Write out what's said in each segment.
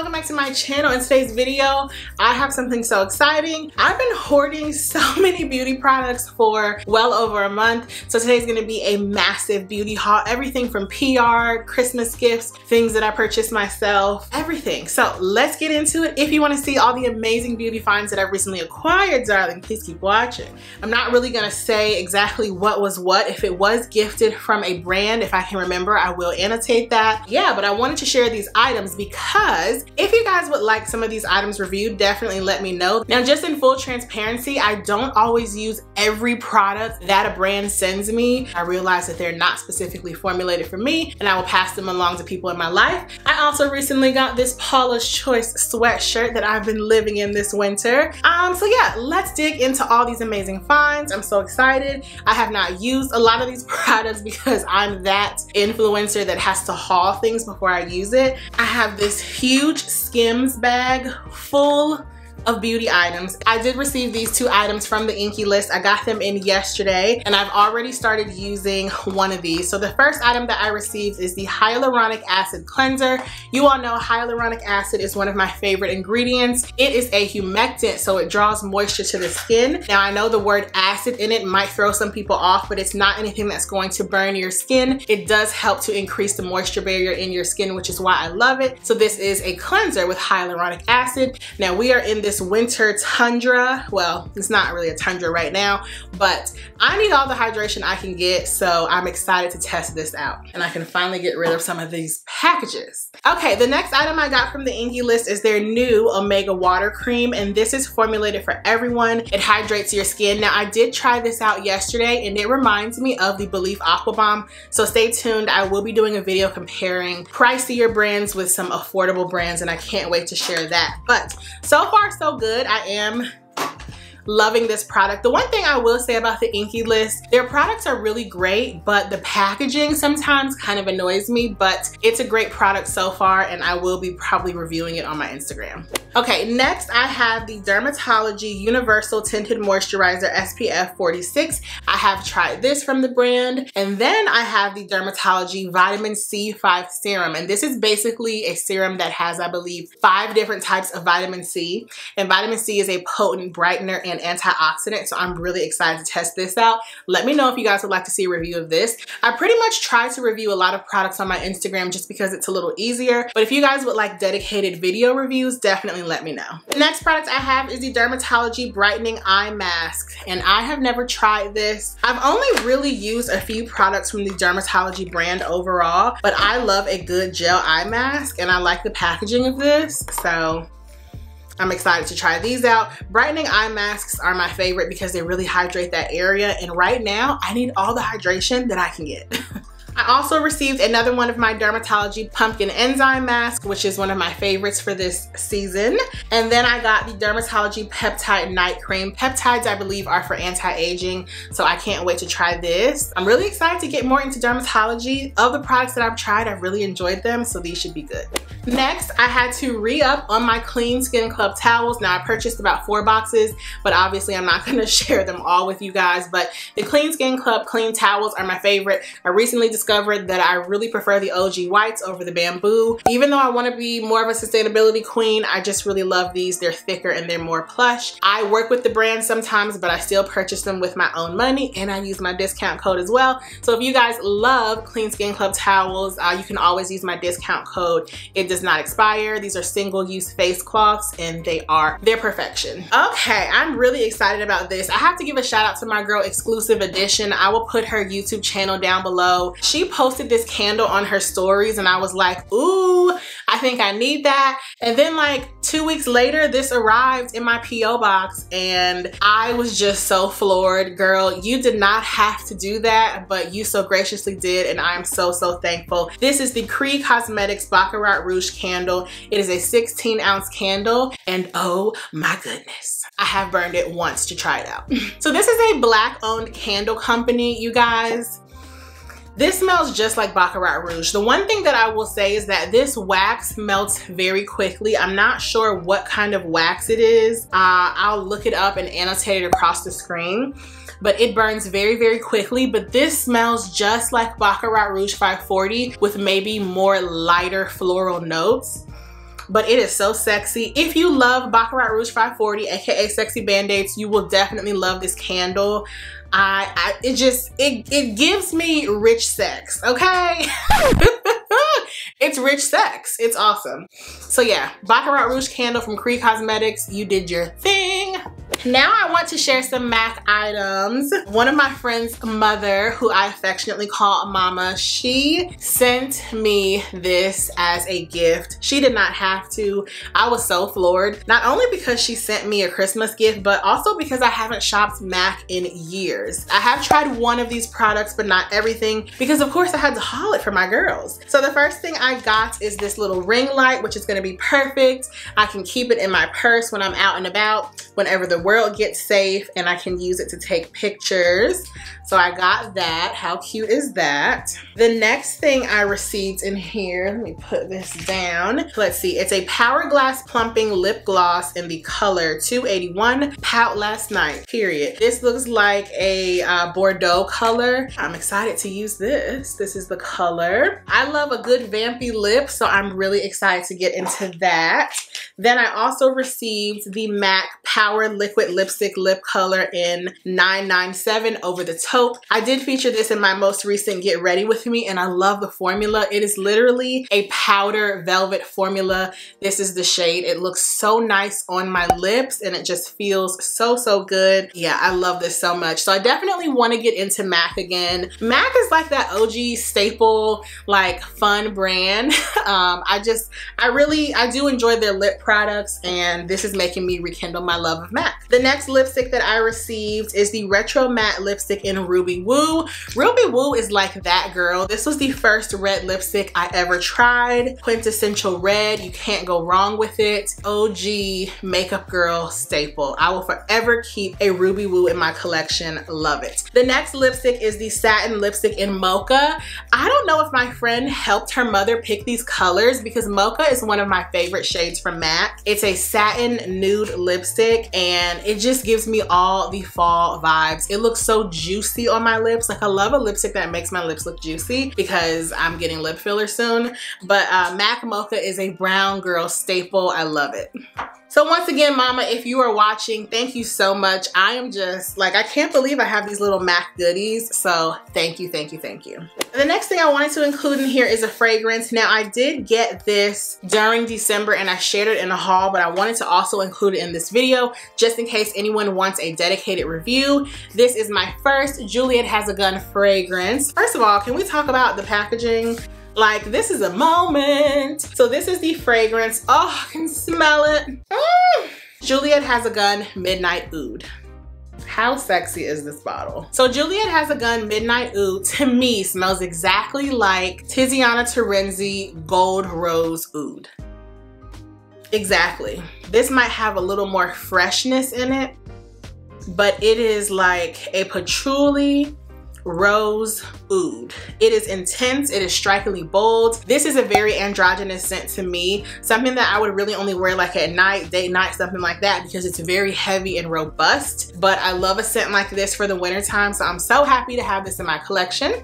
welcome back to my channel. In today's video, I have something so exciting. I've been hoarding so many beauty products for well over a month. So today's gonna be a massive beauty haul. Everything from PR, Christmas gifts, things that I purchased myself, everything. So let's get into it. If you wanna see all the amazing beauty finds that I've recently acquired, darling, please keep watching. I'm not really gonna say exactly what was what. If it was gifted from a brand, if I can remember, I will annotate that. Yeah, but I wanted to share these items because if you guys would like some of these items reviewed, definitely let me know. Now, just in full transparency, I don't always use every product that a brand sends me. I realize that they're not specifically formulated for me and I will pass them along to people in my life. I also recently got this Paula's Choice sweatshirt that I've been living in this winter. Um, so yeah, let's dig into all these amazing finds. I'm so excited. I have not used a lot of these products because I'm that influencer that has to haul things before I use it. I have this huge Skims bag full of beauty items. I did receive these two items from the INKEY list. I got them in yesterday and I've already started using one of these. So the first item that I received is the hyaluronic acid cleanser. You all know hyaluronic acid is one of my favorite ingredients. It is a humectant, so it draws moisture to the skin. Now I know the word acid in it might throw some people off, but it's not anything that's going to burn your skin. It does help to increase the moisture barrier in your skin, which is why I love it. So this is a cleanser with hyaluronic acid. Now we are in this winter tundra. Well, it's not really a tundra right now, but I need all the hydration I can get, so I'm excited to test this out. And I can finally get rid of some of these packages. Okay, the next item I got from the INKEY list is their new Omega Water Cream, and this is formulated for everyone. It hydrates your skin. Now, I did try this out yesterday, and it reminds me of the belif Aqua Bomb, so stay tuned. I will be doing a video comparing pricier brands with some affordable brands, and I can't wait to share that. But so far, so good. I am loving this product. The one thing I will say about the INKEY list, their products are really great, but the packaging sometimes kind of annoys me, but it's a great product so far and I will be probably reviewing it on my Instagram. Okay, next I have the Dermatology Universal Tinted Moisturizer SPF 46. I have tried this from the brand. And then I have the Dermatology Vitamin C5 Serum. And this is basically a serum that has, I believe, five different types of vitamin C. And vitamin C is a potent brightener and antioxidant. So I'm really excited to test this out. Let me know if you guys would like to see a review of this. I pretty much try to review a lot of products on my Instagram just because it's a little easier. But if you guys would like dedicated video reviews, definitely let me know. The next product I have is the Dermatology Brightening Eye Mask. And I have never tried this. I've only really used a few products from the Dermatology brand overall, but I love a good gel eye mask and I like the packaging of this. So I'm excited to try these out. Brightening eye masks are my favorite because they really hydrate that area. And right now, I need all the hydration that I can get. I also received another one of my Dermatology Pumpkin Enzyme Mask, which is one of my favorites for this season. And then I got the Dermatology Peptide Night Cream. Peptides, I believe, are for anti-aging, so I can't wait to try this. I'm really excited to get more into dermatology. Of the products that I've tried, I've really enjoyed them, so these should be good. Next, I had to re-up on my Clean Skin Club towels. Now, I purchased about four boxes, but obviously I'm not gonna share them all with you guys, but the Clean Skin Club clean towels are my favorite. I recently discovered that I really prefer the OG whites over the bamboo. Even though I wanna be more of a sustainability queen, I just really love these. They're thicker and they're more plush. I work with the brand sometimes, but I still purchase them with my own money and I use my discount code as well. So if you guys love Clean Skin Club towels, uh, you can always use my discount code. It does not expire. These are single use face cloths and they are their perfection. Okay, I'm really excited about this. I have to give a shout out to my girl Exclusive Addition. I will put her YouTube channel down below. She posted this candle on her stories and I was like, ooh, I think I need that. And then like two weeks later, this arrived in my P.O. box and I was just so floored. Girl, you did not have to do that, but you so graciously did and I'm so, so thankful. This is the Cree Cosmetics Baccarat Rouge candle. It is a 16 ounce candle and oh my goodness. I have burned it once to try it out. so this is a black owned candle company, you guys. This smells just like Baccarat Rouge. The one thing that I will say is that this wax melts very quickly. I'm not sure what kind of wax it is. Uh, I'll look it up and annotate it across the screen but it burns very, very quickly. But this smells just like Baccarat Rouge 540 with maybe more lighter floral notes but it is so sexy. If you love Baccarat Rouge 540, aka Sexy Band-Aids, you will definitely love this candle. I, I it just, it, it gives me rich sex, okay? it's rich sex. It's awesome. So yeah, Baccarat Rouge candle from Cree Cosmetics. You did your thing. Now I want to share some MAC items. One of my friend's mother, who I affectionately call Mama, she sent me this as a gift. She did not have to. I was so floored. Not only because she sent me a Christmas gift, but also because I haven't shopped MAC in years. I have tried one of these products, but not everything, because of course I had to haul it for my girls. So the first thing I got is this little ring light, which is gonna be perfect. I can keep it in my purse when I'm out and about, whenever the world gets safe and I can use it to take pictures. So I got that. How cute is that? The next thing I received in here, let me put this down. Let's see, it's a Power Glass Plumping Lip Gloss in the color 281 Pout Last Night, period. This looks like a uh, Bordeaux color. I'm excited to use this. This is the color. I love a good vampy lip, so I'm really excited to get into that. Then I also received the MAC Power Liquid Lipstick Lip Color in 997 over the taupe. I did feature this in my most recent Get Ready With Me and I love the formula. It is literally a powder velvet formula. This is the shade. It looks so nice on my lips and it just feels so, so good. Yeah, I love this so much. So I definitely want to get into MAC again. MAC is like that OG staple, like fun brand. um, I just, I really, I do enjoy their lip products and this is making me rekindle my love of MAC. The next lipstick that I received is the Retro Matte Lipstick in Ruby Woo. Ruby Woo is like that girl. This was the first red lipstick I ever tried. Quintessential red, you can't go wrong with it. OG makeup girl staple. I will forever keep a Ruby Woo in my collection, love it. The next lipstick is the Satin Lipstick in Mocha. I don't know if my friend helped her mother pick these colors because Mocha is one of my favorite shades from MAC. It's a satin nude lipstick and it just gives me all the fall vibes. It looks so juicy on my lips. Like I love a lipstick that makes my lips look juicy because I'm getting lip filler soon. But uh, MAC Mocha is a brown girl staple. I love it. So once again, mama, if you are watching, thank you so much. I am just like, I can't believe I have these little MAC goodies. So thank you, thank you, thank you. The next thing I wanted to include in here is a fragrance. Now I did get this during December and I shared it in a haul, but I wanted to also include it in this video just in case anyone wants a dedicated review. This is my first Juliette Has a Gun fragrance. First of all, can we talk about the packaging? Like this is a moment. So this is the fragrance. Oh, I can smell it. Mm. Juliette has a gun, Midnight Oud. How sexy is this bottle? So Juliette has a gun Midnight Oud to me smells exactly like Tiziana Terenzi Gold Rose Oud. Exactly. This might have a little more freshness in it, but it is like a patchouli Rose Oud. It is intense, it is strikingly bold. This is a very androgynous scent to me. Something that I would really only wear like at night, day, night, something like that because it's very heavy and robust. But I love a scent like this for the winter time. So I'm so happy to have this in my collection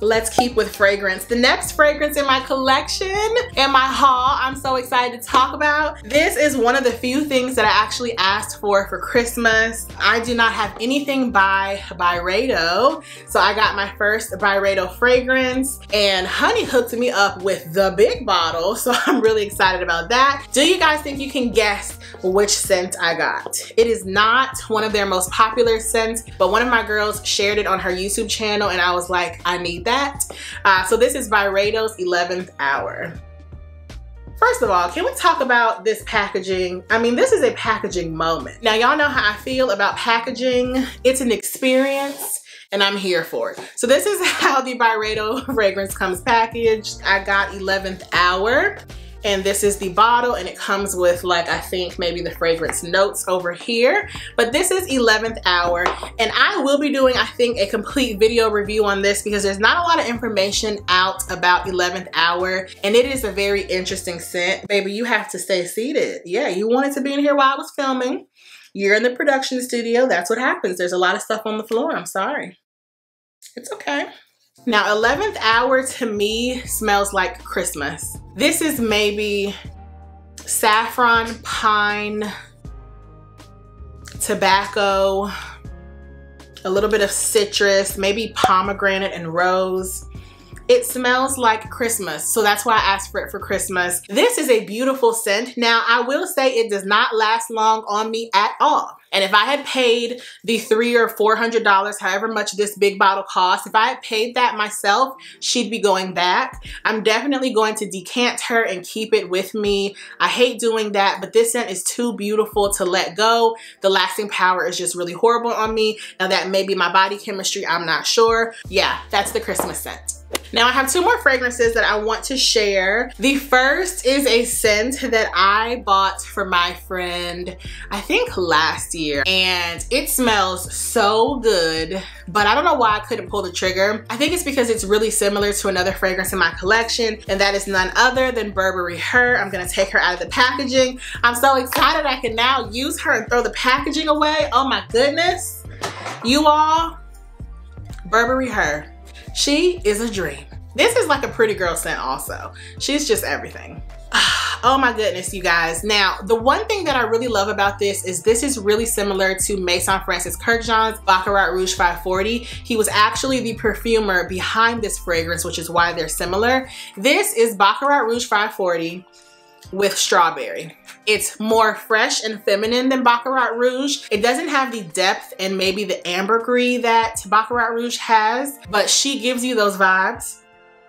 let's keep with fragrance. The next fragrance in my collection and my haul I'm so excited to talk about. This is one of the few things that I actually asked for for Christmas. I do not have anything by Byredo. So I got my first Byredo fragrance and Honey hooked me up with the big bottle. So I'm really excited about that. Do you guys think you can guess which scent I got? It is not one of their most popular scents, but one of my girls shared it on her YouTube channel and I was like, I need that. Uh, so this is Byredo's 11th Hour. First of all, can we talk about this packaging? I mean, this is a packaging moment. Now, y'all know how I feel about packaging. It's an experience and I'm here for it. So this is how the Byredo fragrance comes packaged. I got 11th Hour and this is the bottle and it comes with like I think maybe the fragrance notes over here. But this is 11th hour and I will be doing I think a complete video review on this because there's not a lot of information out about 11th hour and it is a very interesting scent. Baby you have to stay seated. Yeah you wanted to be in here while I was filming. You're in the production studio. That's what happens. There's a lot of stuff on the floor. I'm sorry. It's okay now 11th hour to me smells like Christmas. This is maybe saffron, pine, tobacco, a little bit of citrus, maybe pomegranate and rose. It smells like Christmas, so that's why I asked for it for Christmas. This is a beautiful scent. Now, I will say it does not last long on me at all. And if I had paid the three or four hundred dollars, however much this big bottle costs, if I had paid that myself, she'd be going back. I'm definitely going to decant her and keep it with me. I hate doing that, but this scent is too beautiful to let go. The lasting power is just really horrible on me. Now that may be my body chemistry, I'm not sure. Yeah, that's the Christmas scent. Now I have two more fragrances that I want to share. The first is a scent that I bought for my friend, I think last year. And it smells so good, but I don't know why I couldn't pull the trigger. I think it's because it's really similar to another fragrance in my collection, and that is none other than Burberry Her. I'm gonna take her out of the packaging. I'm so excited I can now use her and throw the packaging away. Oh my goodness. You all, Burberry Her. She is a dream. This is like a pretty girl scent also. She's just everything. Oh my goodness, you guys. Now, the one thing that I really love about this is this is really similar to Maison Francis Kurkdjian's Baccarat Rouge 540. He was actually the perfumer behind this fragrance, which is why they're similar. This is Baccarat Rouge 540 with strawberry. It's more fresh and feminine than Baccarat Rouge. It doesn't have the depth and maybe the ambergris that Baccarat Rouge has, but she gives you those vibes.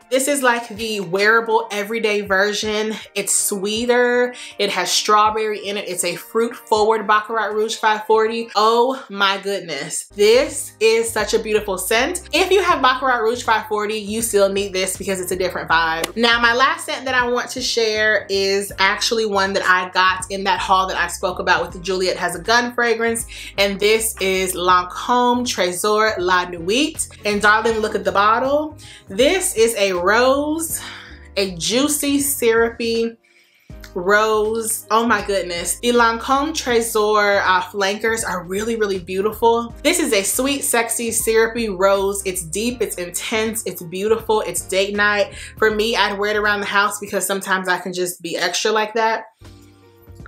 This is like the wearable everyday version. It's sweeter. It has strawberry in it. It's a fruit forward Baccarat Rouge 540. Oh my goodness. This is such a beautiful scent. If you have Baccarat Rouge 540, you still need this because it's a different vibe. Now my last scent that I want to share is actually one that I got in that haul that I spoke about with the Juliette Has a Gun fragrance. And this is Lancome Trésor La Nuit. And darling, look at the bottle. This is a rose, a juicy, syrupy rose. Oh my goodness. The Lancome Trésor uh, flankers are really, really beautiful. This is a sweet, sexy, syrupy rose. It's deep, it's intense, it's beautiful, it's date night. For me, I'd wear it around the house because sometimes I can just be extra like that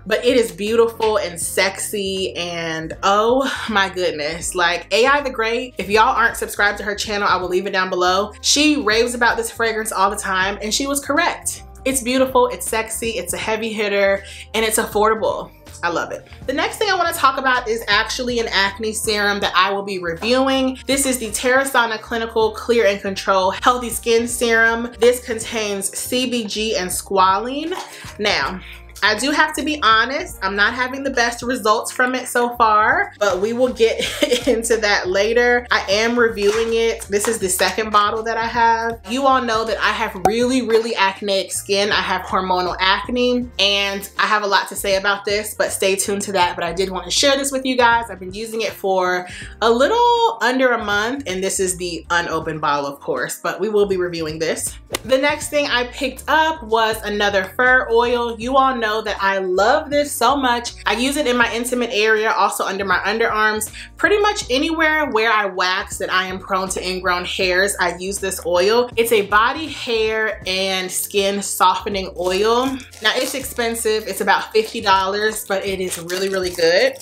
but it is beautiful and sexy and oh my goodness like AI the Great if y'all aren't subscribed to her channel I will leave it down below she raves about this fragrance all the time and she was correct it's beautiful it's sexy it's a heavy hitter and it's affordable I love it. The next thing I wanna talk about is actually an acne serum that I will be reviewing. This is the Terasana Clinical Clear and Control Healthy Skin Serum. This contains CBG and squalene. Now, I do have to be honest, I'm not having the best results from it so far, but we will get into that later. I am reviewing it. This is the second bottle that I have. You all know that I have really, really acneic skin. I have hormonal acne and I have a lot to say about this, but stay tuned to that. But I did want to share this with you guys. I've been using it for a little under a month and this is the unopened bottle, of course, but we will be reviewing this. The next thing I picked up was another fur oil. You all know know that I love this so much. I use it in my intimate area, also under my underarms. Pretty much anywhere where I wax that I am prone to ingrown hairs, I use this oil. It's a body, hair, and skin softening oil. Now it's expensive, it's about $50, but it is really, really good.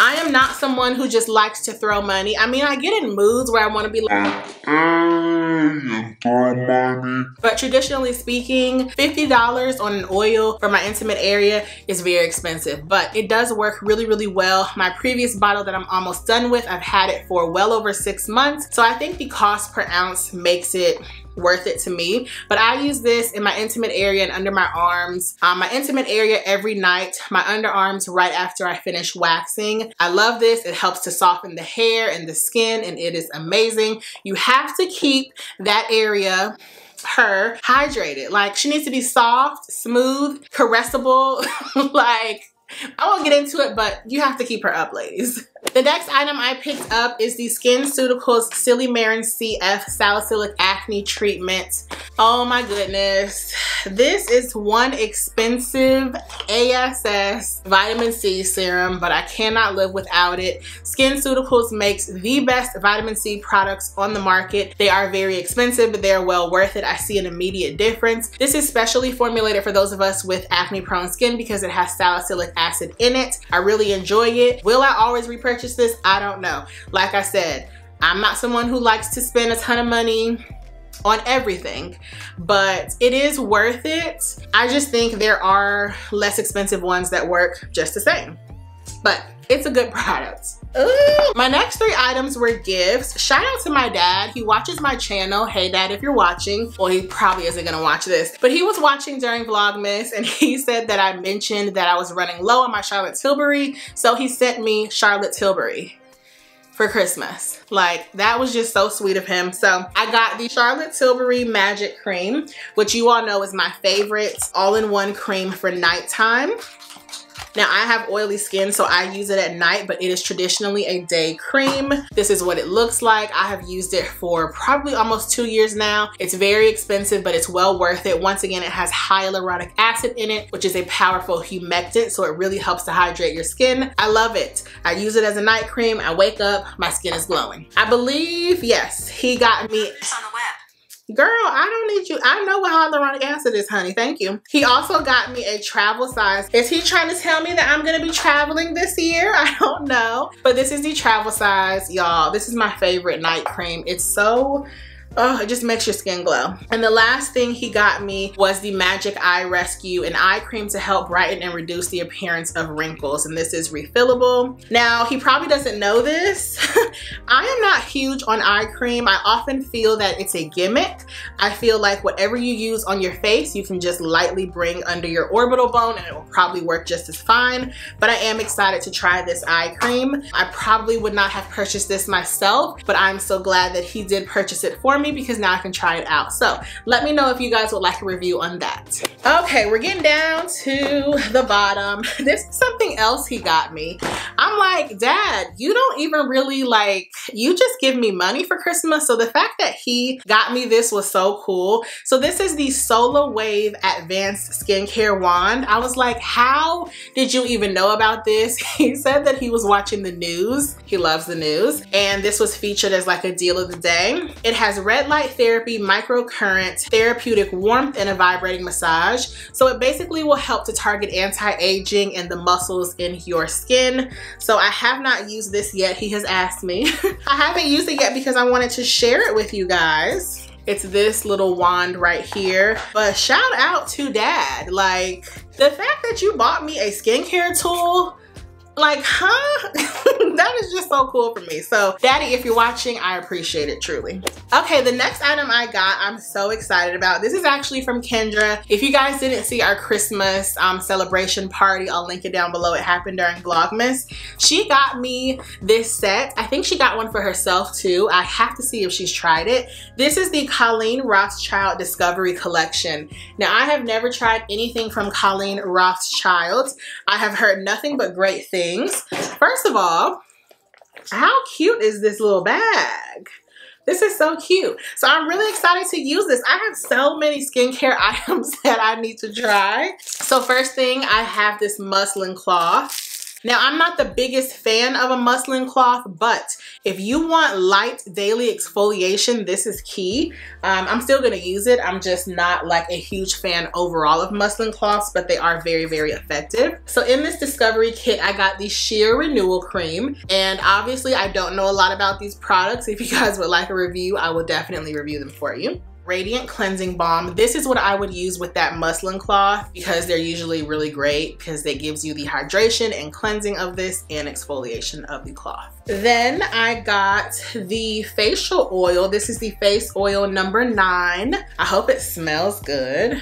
I am not someone who just likes to throw money. I mean, I get in moods where I wanna be like, but traditionally speaking, $50 on an oil for my intimate area is very expensive, but it does work really, really well. My previous bottle that I'm almost done with, I've had it for well over six months. So I think the cost per ounce makes it worth it to me. But I use this in my intimate area and under my arms. Um, my intimate area every night, my underarms right after I finish waxing. I love this. It helps to soften the hair and the skin and it is amazing. You have to keep that area her hydrated. Like she needs to be soft, smooth, caressable, like I won't get into it, but you have to keep her up, ladies. The next item I picked up is the SkinCeuticals Silymarin CF Salicylic Acne Treatment. Oh my goodness. This is one expensive ASS vitamin C serum, but I cannot live without it. SkinCeuticals makes the best vitamin C products on the market. They are very expensive, but they're well worth it. I see an immediate difference. This is specially formulated for those of us with acne prone skin because it has salicylic acid in it. I really enjoy it. Will I always repurchase this? I don't know. Like I said, I'm not someone who likes to spend a ton of money on everything, but it is worth it. I just think there are less expensive ones that work just the same, but it's a good product. Ooh. My next three items were gifts. Shout out to my dad. He watches my channel. Hey dad, if you're watching, well he probably isn't gonna watch this, but he was watching during Vlogmas and he said that I mentioned that I was running low on my Charlotte Tilbury. So he sent me Charlotte Tilbury for Christmas. Like that was just so sweet of him. So I got the Charlotte Tilbury Magic Cream, which you all know is my favorite all-in-one cream for nighttime. Now I have oily skin, so I use it at night, but it is traditionally a day cream. This is what it looks like. I have used it for probably almost two years now. It's very expensive, but it's well worth it. Once again, it has hyaluronic acid in it, which is a powerful humectant, so it really helps to hydrate your skin. I love it. I use it as a night cream. I wake up, my skin is glowing. I believe, yes, he got me Girl, I don't need you. I know what hyaluronic acid is, honey. Thank you. He also got me a travel size. Is he trying to tell me that I'm going to be traveling this year? I don't know. But this is the travel size, y'all. This is my favorite night cream. It's so Oh, it just makes your skin glow. And the last thing he got me was the Magic Eye Rescue, an eye cream to help brighten and reduce the appearance of wrinkles. And this is refillable. Now, he probably doesn't know this. I am not huge on eye cream. I often feel that it's a gimmick. I feel like whatever you use on your face, you can just lightly bring under your orbital bone and it will probably work just as fine. But I am excited to try this eye cream. I probably would not have purchased this myself, but I'm so glad that he did purchase it for me because now I can try it out. So let me know if you guys would like a review on that. Okay, we're getting down to the bottom. This is something else he got me. I'm like, dad, you don't even really like, you just give me money for Christmas. So the fact that he got me this was so cool. So this is the SolaWave Advanced Skincare Wand. I was like, how did you even know about this? He said that he was watching the news. He loves the news. And this was featured as like a deal of the day. It has red light therapy, microcurrent, therapeutic warmth, and a vibrating massage. So it basically will help to target anti-aging and the muscles in your skin. So I have not used this yet. He has asked me. I haven't used it yet because I wanted to share it with you guys. It's this little wand right here. But shout out to dad. Like the fact that you bought me a skincare tool like, huh? that is just so cool for me. So daddy, if you're watching, I appreciate it truly. Okay, the next item I got, I'm so excited about. This is actually from Kendra. If you guys didn't see our Christmas um, celebration party, I'll link it down below. It happened during Vlogmas. She got me this set. I think she got one for herself too. I have to see if she's tried it. This is the Colleen Rothschild Discovery Collection. Now, I have never tried anything from Colleen Rothschild. I have heard nothing but great things things. First of all, how cute is this little bag? This is so cute. So I'm really excited to use this. I have so many skincare items that I need to try. So first thing, I have this muslin cloth. Now, I'm not the biggest fan of a muslin cloth, but if you want light daily exfoliation, this is key. Um, I'm still gonna use it. I'm just not like a huge fan overall of muslin cloths, but they are very, very effective. So in this discovery kit, I got the Sheer Renewal Cream. And obviously I don't know a lot about these products. If you guys would like a review, I will definitely review them for you. Radiant Cleansing Balm. This is what I would use with that muslin cloth because they're usually really great because it gives you the hydration and cleansing of this and exfoliation of the cloth. Then I got the facial oil. This is the face oil number nine. I hope it smells good.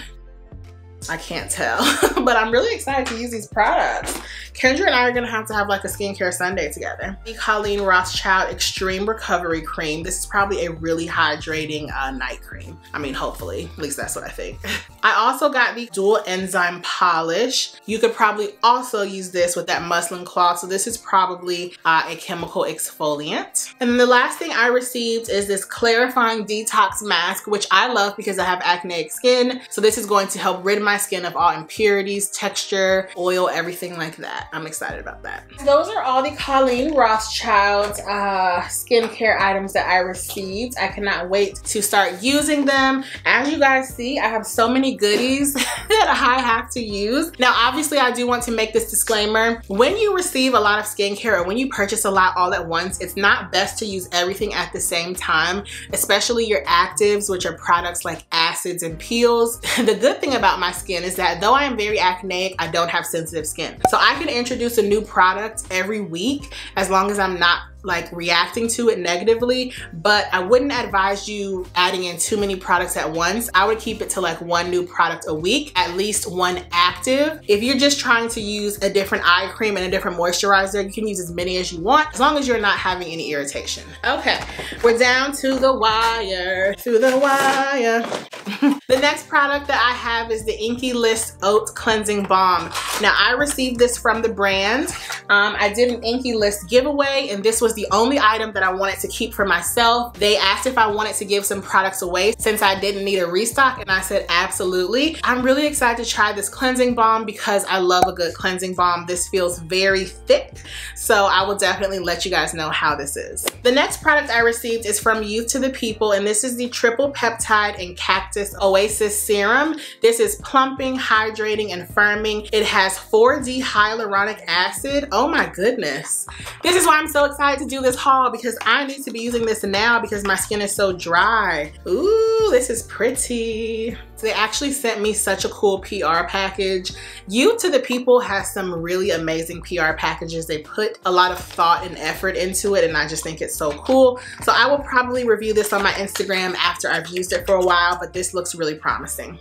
I can't tell. but I'm really excited to use these products. Kendra and I are gonna have to have like a skincare Sunday together. The Colleen Rothschild Extreme Recovery Cream. This is probably a really hydrating uh, night cream. I mean, hopefully, at least that's what I think. I also got the Dual Enzyme Polish. You could probably also use this with that muslin cloth. So this is probably uh, a chemical exfoliant. And the last thing I received is this clarifying detox mask, which I love because I have acneic skin. So this is going to help rid my skin of all impurities, texture, oil, everything like that. I'm excited about that. Those are all the Colleen Rothschild uh, skincare items that I received. I cannot wait to start using them. As you guys see, I have so many goodies that I have to use. Now, obviously, I do want to make this disclaimer. When you receive a lot of skincare or when you purchase a lot all at once, it's not best to use everything at the same time, especially your actives, which are products like acids and peels. the good thing about my skin is that though I am very acneic, I don't have sensitive skin. So I can introduce a new product every week as long as I'm not like reacting to it negatively, but I wouldn't advise you adding in too many products at once. I would keep it to like one new product a week, at least one active. If you're just trying to use a different eye cream and a different moisturizer, you can use as many as you want, as long as you're not having any irritation. Okay, we're down to the wire, to the wire. the next product that I have is the INKEY List Oat Cleansing Balm. Now I received this from the brand. Um, I did an INKEY List giveaway and this was the only item that I wanted to keep for myself. They asked if I wanted to give some products away since I didn't need a restock and I said absolutely. I'm really excited to try this cleansing balm because I love a good cleansing balm. This feels very thick, so I will definitely let you guys know how this is. The next product I received is from Youth to the People and this is the Triple Peptide and Cactus Oasis Serum. This is plumping, hydrating, and firming. It has 4D hyaluronic acid. Oh my goodness. This is why I'm so excited to do this haul because I need to be using this now because my skin is so dry. Ooh, this is pretty. They actually sent me such a cool PR package. Youth to the People has some really amazing PR packages. They put a lot of thought and effort into it and I just think it's so cool. So I will probably review this on my Instagram after I've used it for a while, but this looks really promising.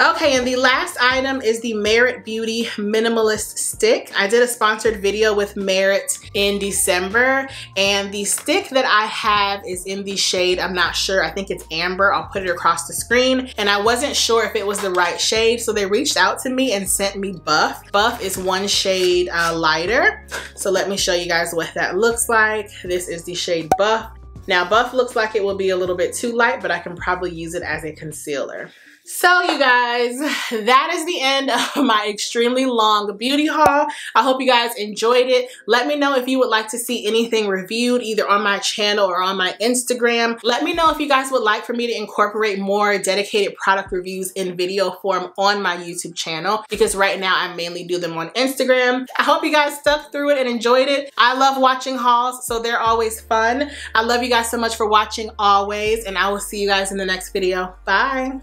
Okay, and the last item is the Merit Beauty Minimalist Stick. I did a sponsored video with Merit in December, and the stick that I have is in the shade, I'm not sure, I think it's Amber. I'll put it across the screen, and I wasn't sure if it was the right shade, so they reached out to me and sent me Buff. Buff is one shade uh, lighter, so let me show you guys what that looks like. This is the shade Buff. Now, Buff looks like it will be a little bit too light, but I can probably use it as a concealer. So you guys, that is the end of my extremely long beauty haul. I hope you guys enjoyed it. Let me know if you would like to see anything reviewed either on my channel or on my Instagram. Let me know if you guys would like for me to incorporate more dedicated product reviews in video form on my YouTube channel because right now I mainly do them on Instagram. I hope you guys stuck through it and enjoyed it. I love watching hauls, so they're always fun. I love you guys so much for watching always, and I will see you guys in the next video. Bye.